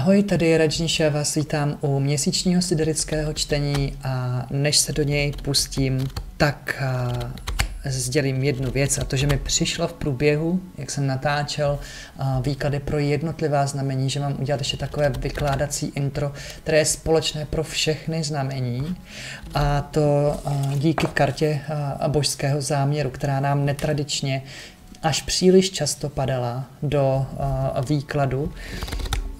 Ahoj, tady je já vás vítám u měsíčního siderického čtení a než se do něj pustím, tak sdělím jednu věc a to, že mi přišlo v průběhu, jak jsem natáčel výklady pro jednotlivá znamení, že mám udělat ještě takové vykládací intro, které je společné pro všechny znamení a to díky kartě božského záměru, která nám netradičně až příliš často padala do výkladu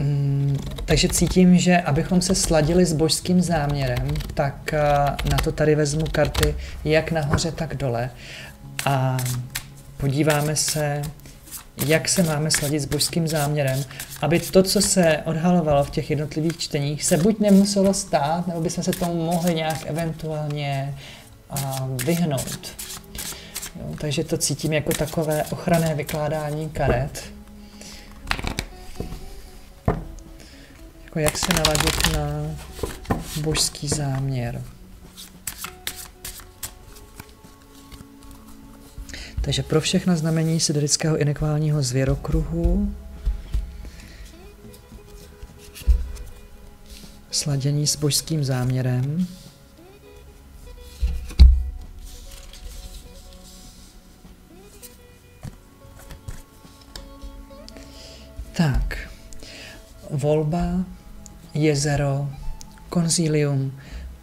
Mm, takže cítím, že abychom se sladili s božským záměrem, tak eh, na to tady vezmu karty jak nahoře, tak dole. A podíváme se, jak se máme sladit s božským záměrem, aby to, co se odhalovalo v těch jednotlivých čteních, se buď nemuselo stát, nebo bychom se tomu mohli nějak eventuálně vyhnout. Jo, takže to cítím jako takové ochranné vykládání karet. Jako jak se naladit na božský záměr. Takže pro všechna znamení siderického inekválního zvěrokruhu sladění s božským záměrem. Tak, volba jezero, konzílium,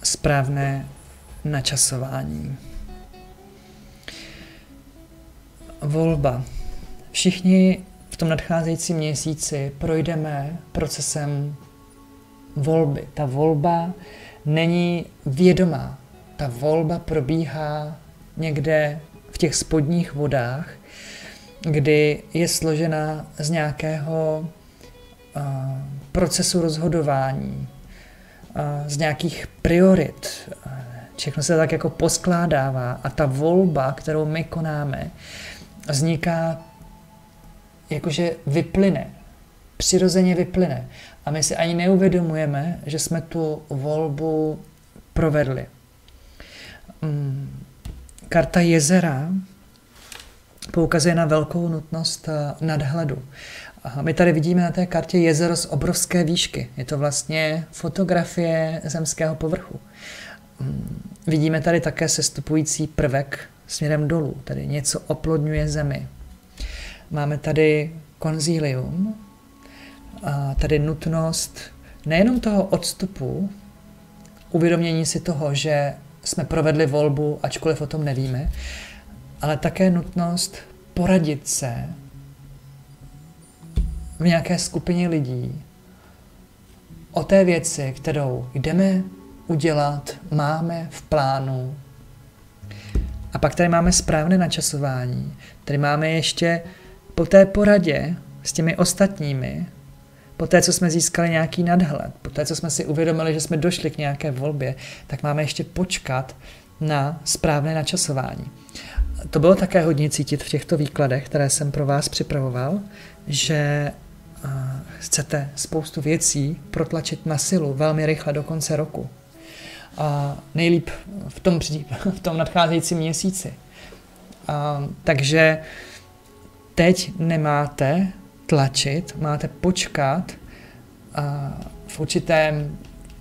správné načasování. Volba. Všichni v tom nadcházejícím měsíci projdeme procesem volby. Ta volba není vědomá. Ta volba probíhá někde v těch spodních vodách, kdy je složena z nějakého procesu rozhodování, z nějakých priorit. Všechno se tak jako poskládává a ta volba, kterou my konáme, vzniká jakože vyplyne, přirozeně vyplyne. A my si ani neuvědomujeme, že jsme tu volbu provedli. Mm, karta jezera poukazuje na velkou nutnost nadhledu. A my tady vidíme na té kartě jezero z obrovské výšky. Je to vlastně fotografie zemského povrchu. Mm, vidíme tady také sestupující prvek směrem dolů, tedy něco oplodňuje zemi. Máme tady konzílium, a tady nutnost nejenom toho odstupu, uvědomění si toho, že jsme provedli volbu, ačkoliv o tom nevíme, ale také nutnost poradit se v nějaké skupině lidí o té věci, kterou jdeme udělat, máme v plánu. A pak tady máme správné načasování. Tady máme ještě po té poradě s těmi ostatními, po té, co jsme získali nějaký nadhled, po té, co jsme si uvědomili, že jsme došli k nějaké volbě, tak máme ještě počkat na správné načasování. To bylo také hodně cítit v těchto výkladech, které jsem pro vás připravoval, že chcete spoustu věcí protlačit na silu velmi rychle do konce roku. A nejlíp v tom, v tom nadcházejícím měsíci. A, takže teď nemáte tlačit, máte počkat a, v určitém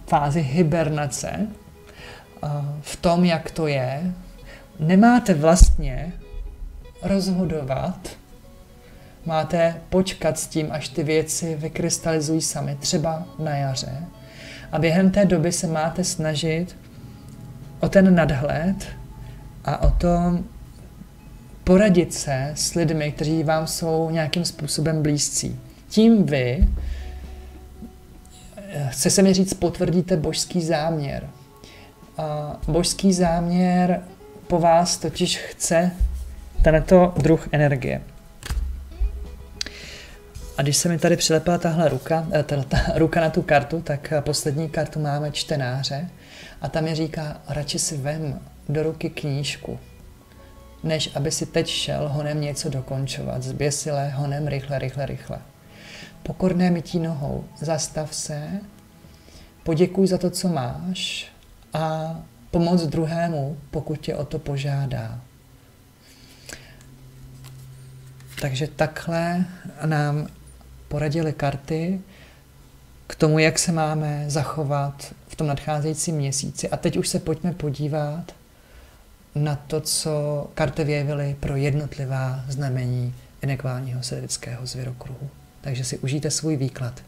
fázi hibernace a, v tom, jak to je. Nemáte vlastně rozhodovat, máte počkat s tím, až ty věci vykrystalizují sami, třeba na jaře. A během té doby se máte snažit o ten nadhled a o to poradit se s lidmi, kteří vám jsou nějakým způsobem blízcí. Tím vy, chce se mi říct, potvrdíte božský záměr. A božský záměr po vás totiž chce tento druh energie. A když se mi tady přilepila tahle ruka, eh, ta, ta ruka na tu kartu, tak eh, poslední kartu máme čtenáře a tam mi říká, radši si vem do ruky knížku, než aby si teď šel honem něco dokončovat, zběsile, honem rychle, rychle, rychle. Pokorné mytí nohou, zastav se, poděkuj za to, co máš a pomoc druhému, pokud tě o to požádá. Takže takhle nám poradili karty k tomu, jak se máme zachovat v tom nadcházejícím měsíci. A teď už se pojďme podívat na to, co karty vyjevily pro jednotlivá znamení inekválního sedrického zvěrokruhu. Takže si užijte svůj výklad.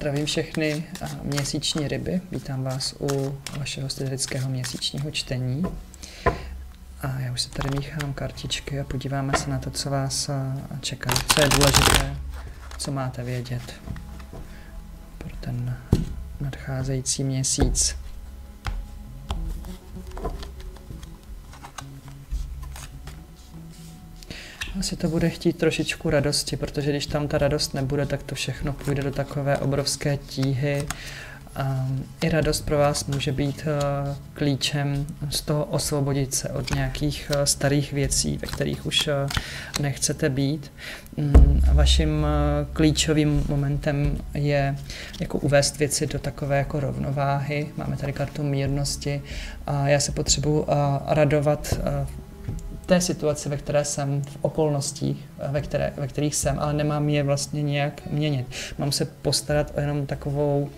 Zdravím všechny měsíční ryby. Vítám vás u vašeho středeckého měsíčního čtení. A já už se tady míchám kartičky a podíváme se na to, co vás čeká. Co je důležité, co máte vědět pro ten nadcházející měsíc. Asi to bude chtít trošičku radosti, protože když tam ta radost nebude, tak to všechno půjde do takové obrovské tíhy. Um, I radost pro vás může být uh, klíčem z toho osvobodit se od nějakých uh, starých věcí, ve kterých už uh, nechcete být. Um, vaším klíčovým momentem je jako uvést věci do takové jako rovnováhy. Máme tady kartu mírnosti a já se potřebuji radovat té situaci, ve které jsem, v okolnostích, ve, které, ve kterých jsem, ale nemám je vlastně nějak měnit. Mám se postarat o jenom takovou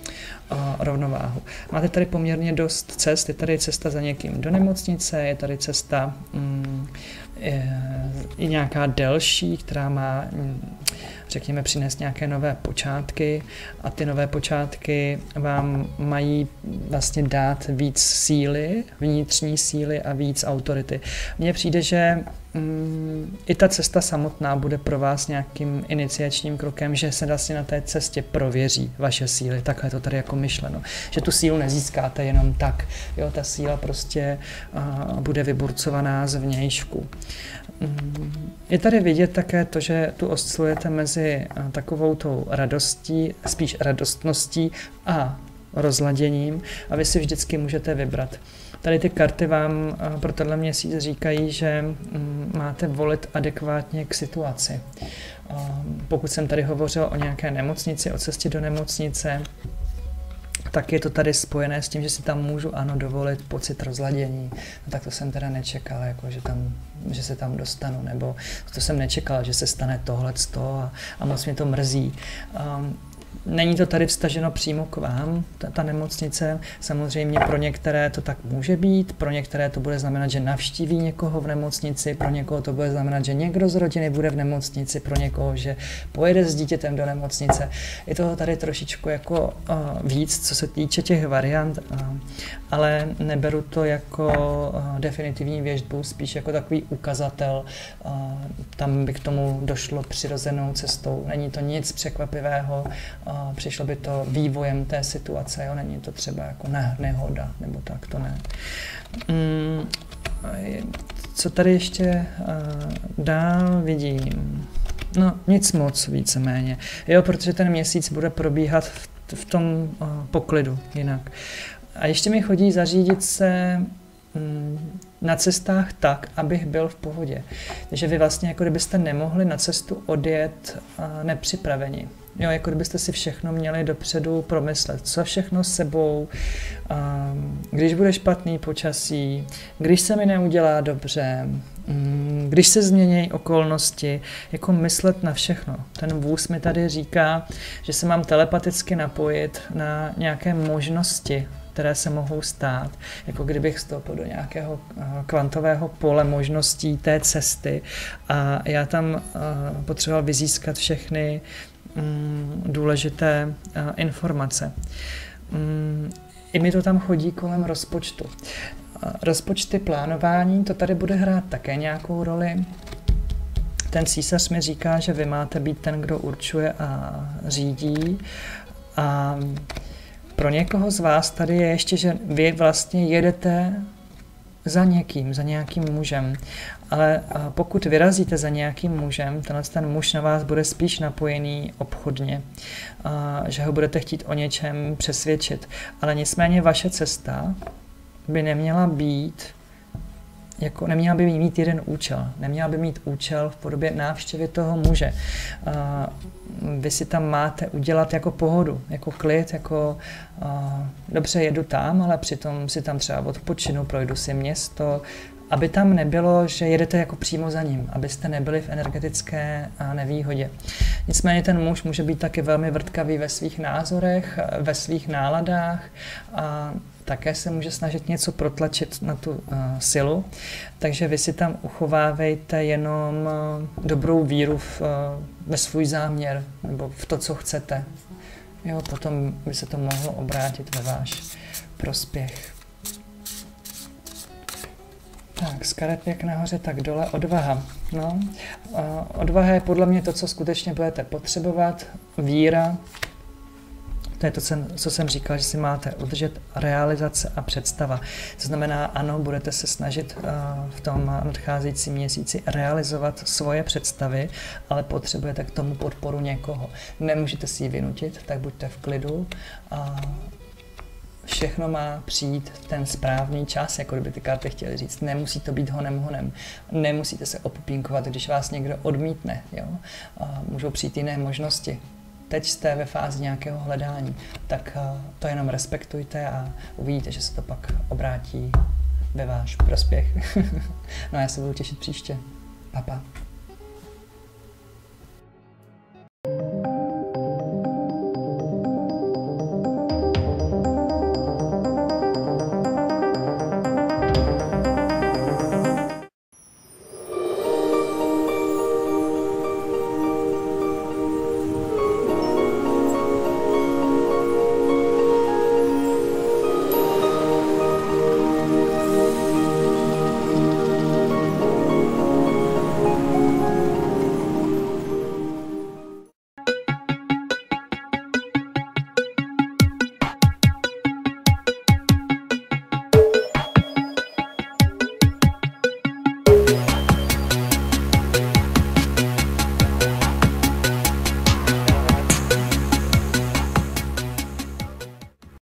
uh, rovnováhu. Máte tady poměrně dost cest, je tady cesta za někým do nemocnice, je tady cesta um, je, i nějaká delší, která má um, řekněme, přinést nějaké nové počátky a ty nové počátky vám mají vlastně dát víc síly, vnitřní síly a víc autority. Mně přijde, že mm, i ta cesta samotná bude pro vás nějakým iniciačním krokem, že se vlastně na té cestě prověří vaše síly. Takhle je to tady jako myšleno. Že tu sílu nezískáte jenom tak. Jo, ta síla prostě bude vyburcovaná z vnějšku. Je tady vidět také to, že tu oscilujete mezi takovou tou radostí, spíš radostností a rozladěním a vy si vždycky můžete vybrat. Tady ty karty vám pro tenhle měsíc říkají, že mm, máte volit adekvátně k situaci. Pokud jsem tady hovořil o nějaké nemocnici, o cestě do nemocnice, tak je to tady spojené s tím, že si tam můžu ano dovolit pocit rozladění. No tak to jsem teda nečekal, jako, že, tam, že se tam dostanu, nebo to jsem nečekal, že se stane tohle a, a moc mě to mrzí. Um, Není to tady vstaženo přímo k vám, ta, ta nemocnice. Samozřejmě pro některé to tak může být, pro některé to bude znamenat, že navštíví někoho v nemocnici, pro někoho to bude znamenat, že někdo z rodiny bude v nemocnici, pro někoho, že pojede s dítětem do nemocnice. Je toho tady trošičku jako uh, víc, co se týče těch variant, uh, ale neberu to jako uh, definitivní věžbu, spíš jako takový ukazatel. Uh, tam by k tomu došlo přirozenou cestou. Není to nic překvapivého, a přišlo by to vývojem té situace, jo? není to třeba jako ne, nehoda, nebo tak, to ne. Mm, co tady ještě uh, dál vidím? No, nic moc víceméně. Jo, protože ten měsíc bude probíhat v, v tom uh, poklidu jinak. A ještě mi chodí zařídit se na cestách tak, abych byl v pohodě. Takže vy vlastně jako kdybyste nemohli na cestu odjet nepřipraveni. Jo, jako kdybyste si všechno měli dopředu promyslet, co všechno s sebou, když bude špatný počasí, když se mi neudělá dobře, um, když se změní okolnosti, jako myslet na všechno. Ten vůz mi tady říká, že se mám telepaticky napojit na nějaké možnosti, které se mohou stát, jako kdybych vstoupil do nějakého uh, kvantového pole možností té cesty a já tam uh, potřeboval vyzískat všechny Mm, důležité eh, informace. Mm, I mi to tam chodí kolem rozpočtu. Eh, rozpočty plánování, to tady bude hrát také nějakou roli. Ten císař mi říká, že vy máte být ten, kdo určuje a řídí. A pro někoho z vás tady je ještě, že vy vlastně jedete za někým, za nějakým mužem. Ale pokud vyrazíte za nějakým mužem, tenhle ten muž na vás bude spíš napojený obchodně, že ho budete chtít o něčem přesvědčit. Ale nicméně vaše cesta by neměla být jako neměla by mít jeden účel. Neměla by mít účel v podobě návštěvy toho muže. Vy si tam máte udělat jako pohodu, jako klid, jako dobře jedu tam, ale přitom si tam třeba odpočinu, projdu si město, aby tam nebylo, že jedete jako přímo za ním, abyste nebyli v energetické nevýhodě. Nicméně ten muž může být taky velmi vrtkavý ve svých názorech, ve svých náladách a také se může snažit něco protlačit na tu uh, silu, takže vy si tam uchovávejte jenom uh, dobrou víru v, uh, ve svůj záměr nebo v to, co chcete. Jo, potom by se to mohlo obrátit ve váš prospěch. Tak, z karet jak nahoře, tak dole odvaha. No, odvaha je podle mě to, co skutečně budete potřebovat. Víra, to je to, co jsem říkal, že si máte udržet realizace a představa. To znamená, ano, budete se snažit uh, v tom nadcházejícím měsíci realizovat svoje představy, ale potřebujete k tomu podporu někoho. Nemůžete si ji vynutit, tak buďte v klidu a všechno má přijít ten správný čas, jako kdyby ty karty chtěly říct. Nemusí to být honem honem. Nemusíte se opupínkovat, když vás někdo odmítne. Jo? A můžou přijít jiné možnosti teď jste ve fázi nějakého hledání, tak eh, to jenom respektujte a uvidíte, že se to pak obrátí ve váš prospěch. no a já se budu těšit příště. Papa. Pa.